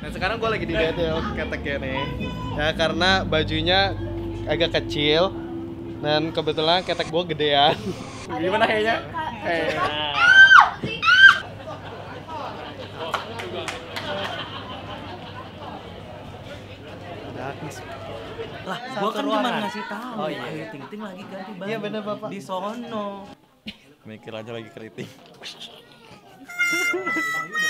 Nah sekarang gue lagi di detail keteknya nih Ya karena bajunya agak kecil Dan kebetulan ketek gue gedean Gimana kayaknya? Eh, Lah, gua kan cuma ngasih tahu. Oh, iya. Ayo ting ting lagi ganti baju. Iya, bener, Bapak. Di sono. Mikir aja lagi keriting.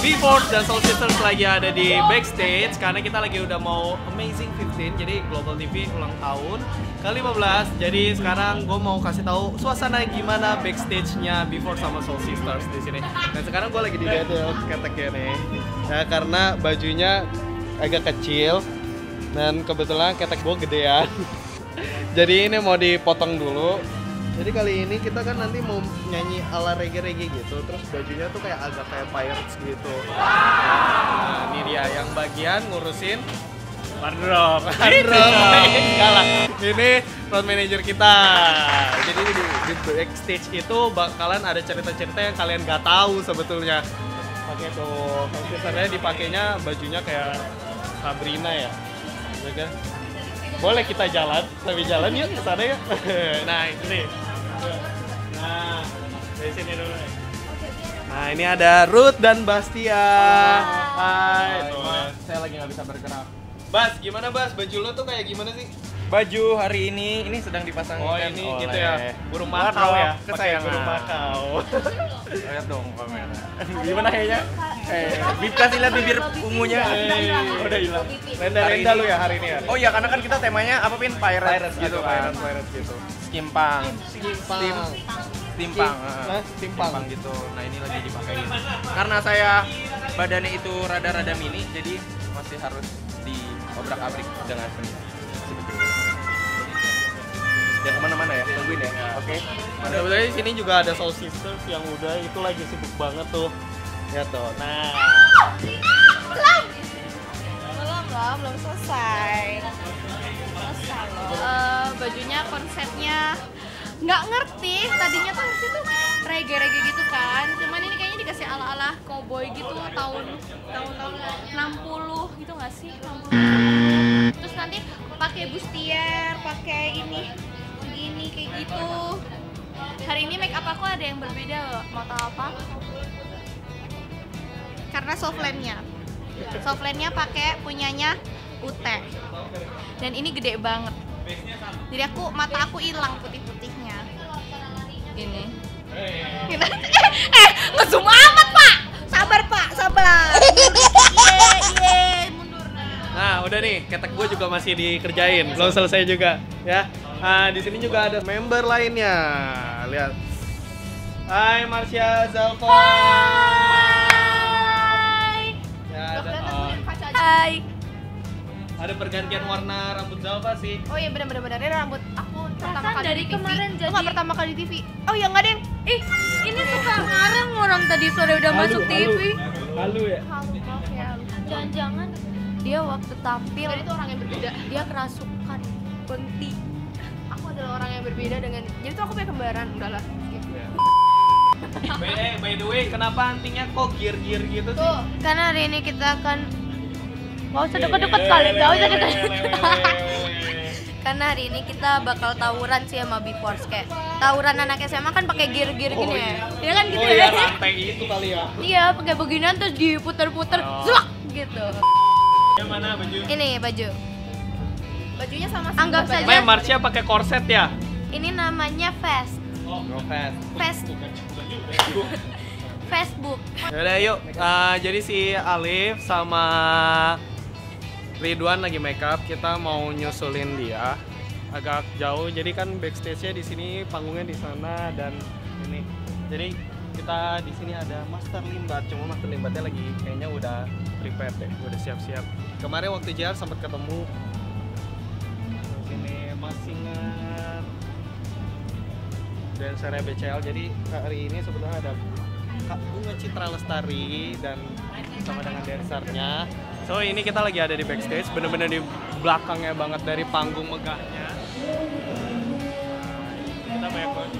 B-Force dan Soul Sisters lagi ada di backstage karena kita lagi udah mau Amazing 15 jadi Global TV ulang tahun ke-15 jadi sekarang gue mau kasih tahu suasana gimana backstage-nya B-Force sama Soul Sisters di sini. Dan sekarang gue lagi di keteknya nih ya karena bajunya agak kecil dan kebetulan ketek gue gedean. Jadi ini mau dipotong dulu jadi kali ini kita kan nanti mau nyanyi ala reggae-reggae gitu, terus bajunya tuh kayak agak kayak pirates gitu. Nah, ini dia yang bagian ngurusin wardrobe. Wardrobe. Enggak lah. Ini front manager kita. Jadi di, di backstage itu bakalan ada cerita-cerita yang kalian gak tahu sebetulnya. Pakai tuh, misalnya dipakainya bajunya kayak Sabrina ya. Ya kan? Boleh kita jalan, sambil jalan yuk ke sana ya. nah, itu nih. Nah, dari sini dulu. nih. Nah, ini ada Ruth dan Bastia. Hai. Tuh, saya lagi nggak bisa bergerak. Bas, gimana Bas? Baju lo tuh kayak gimana sih? Baju hari ini ini sedang dipasang Oh, ini gitu ya. Burung makau ya. Pakai Kesayangan. burung makau. Lihat dong kamera. Gimana kayaknya? Eh, Bib kasih lihat bibir ungunya. eh, udah hilang. Lenda-lenda lu ya hari ini ya? Oh iya karena kan kita temanya apa pin pirates, Pirates gitu kan. Pirates, pirates gitu. Skimpang. Timpang. Timpang. Hah? Timpang. Timpang gitu. Nah ini lagi dipakein. Karena saya badannya itu rada-rada mini jadi masih harus diobrak-abrik dengan seni. Jangan ke mana-mana ya, tungguin ya. Oke. Nah, Sebenarnya di sini juga ada Soul Sisters yang udah itu lagi sibuk banget tuh. Ya tuh. Nah, belum loh belum selesai Eh, bajunya konsepnya nggak ngerti. Tadinya tuh ngerti tuh reggae reggae gitu kan. Cuman ini kayaknya dikasih ala ala cowboy gitu tahun tahun tahun 60 gitu nggak sih? 60 terus nanti pakai bustier pakai ini ini kayak gitu. Hari ini make up aku ada yang berbeda loh mau tahu apa karena softlandnya softlandnya pakai punyanya Ute dan ini gede banget jadi aku mata aku hilang putih-putihnya ini Gini. eh, eh ngezoom amat pak sabar pak sabar nah udah nih, ketek gue juga masih dikerjain, belum selesai juga, ya. Nah, di sini juga ada member lainnya. Lihat. Hai Marsha Zalfa. Ya, ada, oh, Hai ada pergantian warna rambut Zalfa sih. oh iya benar benar benar Ini rambut aku pertama kali dari di TV kemarin Lu jadi- nggak pertama kali di TV oh iya nggak deng Ih, ini suka ngarang orang tadi sore udah masuk TV. Halu ya. Halu, ya Jangan-jangan dia waktu tampil Jadi itu orang yang berbeda dia kerasukan berhenti. aku adalah orang yang berbeda dengan jadi tuh aku punya kembaran udahlah By, by the way, kenapa antingnya kok gear-gear gitu sih? tuh Karena hari ini kita akan Gak usah deket-deket kali, gak usah deket Karena hari ini kita bakal tawuran sih sama B-Force kayak tawuran anak SMA kan pakai gear-gear gini ya. Iya kan gitu Oh ya. iya, rantai itu kali ya. Iya, pakai beginian terus diputer-puter, Oh. zlak gitu. Yang mana baju? Ini baju. bajunya sama sih Anggap saja- Maya Marsha pakai korset ya? Ini namanya vest. Oh, fast. Vest. Facebook. Yaudah yuk, Ah, jadi si Alif sama Ridwan lagi makeup, kita mau nyusulin dia agak jauh. Jadi kan backstage-nya di sini, panggungnya di sana dan ini. Jadi kita di sini ada Master Limbat, cuma Master Limbatnya lagi kayaknya udah prepare deh, udah siap-siap. Kemarin waktu JR sempat ketemu sini Mas Singer dan saya BCL. Jadi hari ini sebetulnya ada Kak Bunga Citra Lestari dan sama dengan dancernya. So ini kita lagi ada di backstage, bener-bener di belakangnya banget dari panggung megahnya. Kita banyak banget.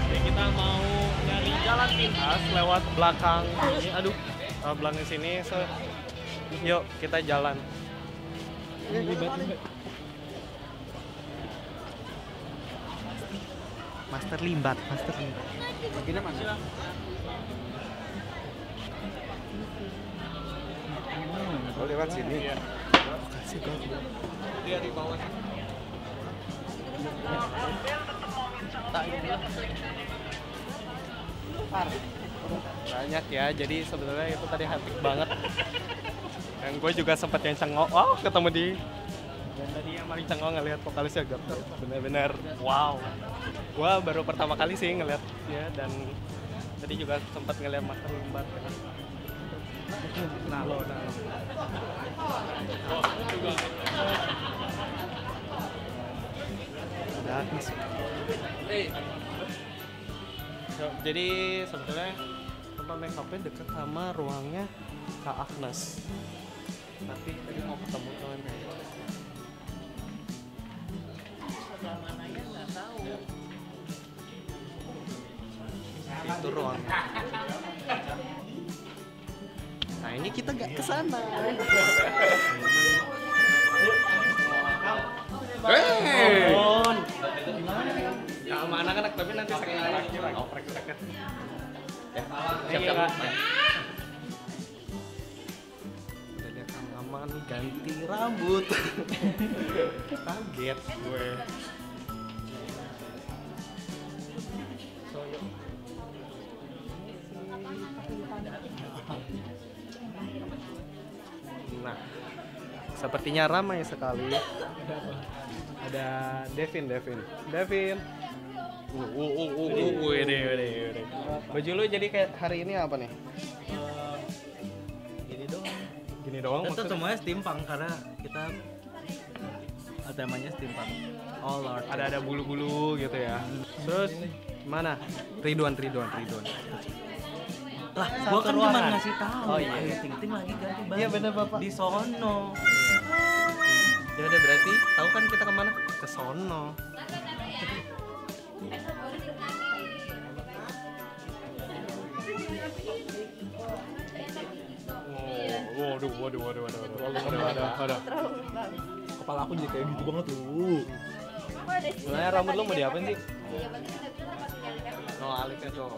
Jadi kita mau nyari jalan pintas lewat belakang ini, aduh, uh, belakang sini. So, yuk kita jalan. Master Limbat, Master Limbat. Bagiannya mana? Oh lewat sini. Kasih kau. Dia di bawah. Tak. Banyak ya, jadi sebetulnya itu tadi hati banget. Dan gue juga sempat yang cengok, oh ketemu di dan tadi yang paling cengok ngelihat vokalisnya Gapter bener-bener wow gue baru pertama kali sih ngeliat dia dan tadi juga sempat ngeliat Master Limbat kan jadi sebetulnya tempat make upnya deket sama ruangnya Kak Agnes. Tapi tadi mau ketemu teman kayak itu ruang makanya kita gak ke sana. Hey. Nah, sama anak-anak tapi nanti saya ngarang oprek deket. Ya, iya, siap-siap. Udah lihat lama nih ganti rambut. Kaget gue. Nah, sepertinya ramai sekali. Ada Devin, Devin, Devin. Uh, uh, uh, uh, uh, uh, ini, ini, ini. Baju lu jadi kayak hari ini apa nih? Gini doang. Gini doang Itu semuanya steampunk karena kita ah, temanya steampunk. All art. Ada ada bulu-bulu gitu ya. Terus mana? Ridwan, Ridwan, Ridwan. Lah, gua kan cuma ngasih tahu. Oh, iya. Ayo ting ting lagi ganti baju. Iya, bener, Bapak. Di sono. Ya udah berarti tahu kan kita ke mana? Ke sono. Oh, waduh, waduh, waduh, waduh, waduh, waduh, waduh, waduh. Kepala aku jadi kayak gitu banget tuh. Sebenarnya rambut lo mau diapain sih? Oh, alisnya tuh.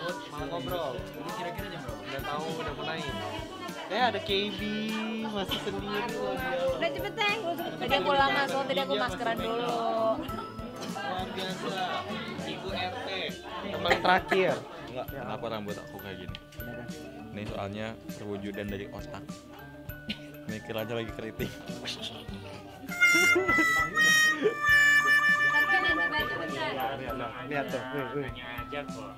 Rambut, malah ngobrol. Ini kira-kira jam berapa? Udah tahu, udah mau naik. Eh, ada KB, masih sendiri loh dia. Udah cepetan. Tadi aku lama soal tadi aku maskeran dulu. Luar biasa. Ibu RT. Teman terakhir. Enggak, kenapa rambut aku kayak gini? Ini soalnya perwujudan dari otak. Mikir aja lagi keriting. Lihat, lihat tuh.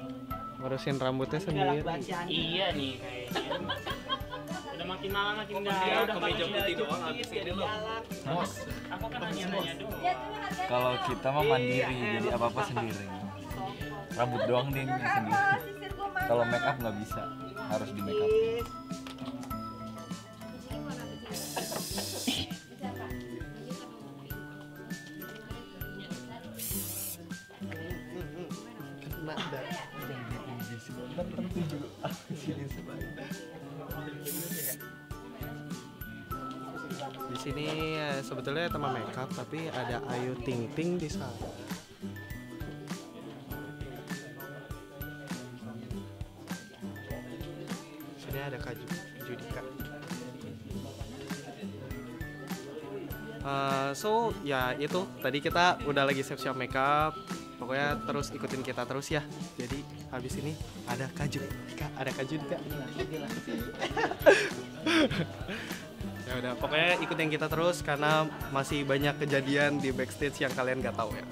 Ngurusin rambutnya sendiri. Iya nih kayaknya. Udah makin malam makin enggak. Udah kemeja putih doang habis ini lo. Bos. Aku kan nanya-nanya doang. Kalau kita mah mandiri, jadi apa apa sendiri. Rambut doang deh yang sendiri. Kalau make up nggak bisa, harus di make up. Di sini eh, sebetulnya tema makeup tapi ada Ayu Ting Ting di sana. Sini ada Kak Ju- Judika. Eh, so ya itu tadi kita udah lagi siap-siap makeup pokoknya terus ikutin kita terus ya jadi habis ini ada kaju Kak, ada kaju juga Ya udah, pokoknya ikutin kita terus karena masih banyak kejadian di backstage yang kalian gak tahu ya.